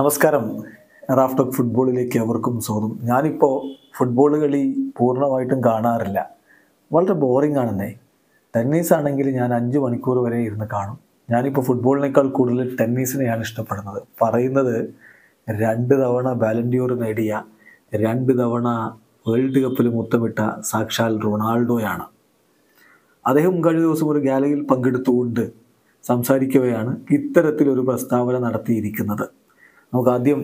നമസ്കാരം. റാഫ്റ്റോക്ക് ഫുട്ബോളിലേക്ക് അവർക്കും സ്വാഗതം. ഞാനിപ്പോൾ ഫുട്ബോൾ കളി പൂർണമായിട്ടും കാണാറില്ല. വളരെ ബോറിംഗ് ആണെന്നേ. ടെന്നീസ് ആണെങ്കിൽ ഞാൻ അഞ്ച് മണിക്കൂർ വരെ ഇരുന്ന് കാണും. ഞാനിപ്പോൾ ഫുട്ബോളിനേക്കാൾ കൂടുതൽ ടെന്നീസിനെയാണ് ഇഷ്ടപ്പെടുന്നത്. പറയുന്നത് രണ്ട് തവണ ബാലൻഡിയോർ നേടിയ രണ്ട് തവണ വേൾഡ് കപ്പിൽ മുത്തമിട്ട സാക്ഷാൽ റൊണാൾഡോയാണ്. അദ്ദേഹം കഴിഞ്ഞ ദിവസം ഒരു ഗാലറിയിൽ പങ്കെടുത്തുകൊണ്ട് സംസാരിക്കവെയാണ് ഇത്തരത്തിലൊരു പ്രസ്താവന നടത്തിയിരിക്കുന്നത്. നമുക്ക് ആദ്യം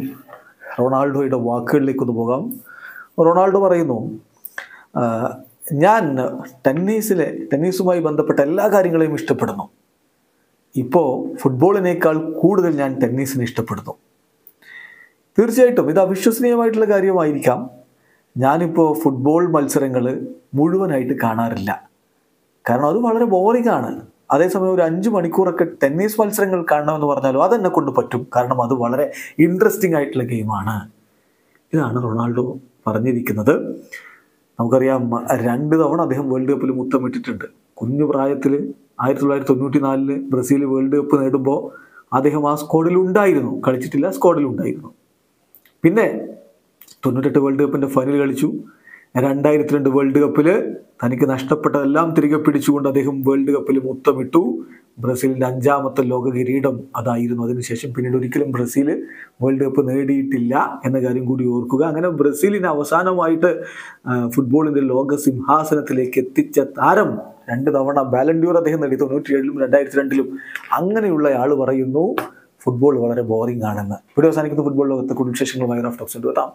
റൊണാൾഡോയുടെ വാക്കുകളിലേക്കൊന്ന് പോകാം. റൊണാൾഡോ പറയുന്നു ഞാൻ ടെന്നീസിലെ ടെന്നീസുമായി ബന്ധപ്പെട്ട എല്ലാ കാര്യങ്ങളെയും ഇഷ്ടപ്പെടുന്നു. ഇപ്പോൾ ഫുട്ബോളിനേക്കാൾ കൂടുതൽ ഞാൻ ടെന്നീസിനെ ഇഷ്ടപ്പെടുന്നു. തീർച്ചയായിട്ടും ഇത് അവിശ്വസനീയമായിട്ടുള്ള കാര്യമായിരിക്കാം. ഞാനിപ്പോൾ ഫുട്ബോൾ മത്സരങ്ങൾ മുഴുവനായിട്ട് കാണാറില്ല. കാരണം അത് വളരെ ബോറിംഗ് ആണ്. അതേസമയം ഒരു അഞ്ച് മണിക്കൂറൊക്കെ ടെന്നീസ് മത്സരങ്ങൾ കാണണമെന്ന് പറഞ്ഞാലും അതെന്നെ കൊണ്ട് പറ്റും. കാരണം അത് വളരെ ഇൻട്രസ്റ്റിംഗ് ആയിട്ടുള്ള ഗെയിമാണ് ഇതാണ് റൊണാൾഡോ പറഞ്ഞിരിക്കുന്നത്. നമുക്കറിയാം രണ്ട് തവണ അദ്ദേഹം വേൾഡ് കപ്പിൽ മുത്തമിട്ടിട്ടുണ്ട്. കുഞ്ഞു പ്രായത്തിൽ ആയിരത്തി തൊള്ളായിരത്തി തൊണ്ണൂറ്റി നാലിൽ ബ്രസീൽ വേൾഡ് കപ്പ് നേടുമ്പോൾ അദ്ദേഹം ആ സ്ക്വാഡിൽ ഉണ്ടായിരുന്നു. കളിച്ചിട്ടില്ല സ്ക്വാഡിൽ ഉണ്ടായിരുന്നു. പിന്നെ തൊണ്ണൂറ്റെട്ട് വേൾഡ് കപ്പിന്റെ ഫൈനൽ കളിച്ചു. രണ്ടായിരത്തി രണ്ട് വേൾഡ് കപ്പിൽ തനിക്ക് നഷ്ടപ്പെട്ടതെല്ലാം തിരികെ പിടിച്ചുകൊണ്ട് അദ്ദേഹം വേൾഡ് കപ്പിൽ മുത്തമിട്ടു. ബ്രസീലിന്റെ അഞ്ചാമത്തെ ലോക കിരീടം അതായിരുന്നു. അതിനുശേഷം പിന്നീട് ഒരിക്കലും ബ്രസീൽ വേൾഡ് കപ്പ് നേടിയിട്ടില്ല എന്ന കാര്യം കൂടി ഓർക്കുക. അങ്ങനെ ബ്രസീലിന് അവസാനമായിട്ട് ഫുട്ബോളിന്റെ ലോക സിംഹാസനത്തിലേക്ക് എത്തിച്ച താരം രണ്ട് തവണ ബാലൻഡ്യൂർ അദ്ദേഹം നേടി. തൊണ്ണൂറ്റി ഏഴിലും രണ്ടായിരത്തി രണ്ടിലും അങ്ങനെയുള്ള ആൾ പറയുന്നു ഫുട്ബോൾ വളരെ ബോറിംഗ് ആണെന്ന്. ഇവിടെ അവസാനിക്കുന്ന. ഫുട്ബോൾ ലോകത്തെ കുടുംബ വിശേഷങ്ങളുമായി റഫ് ടോക്സ് എത്താം